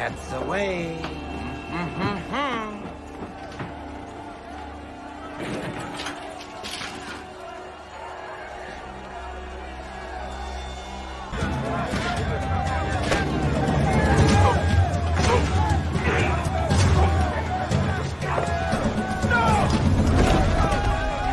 That's the way.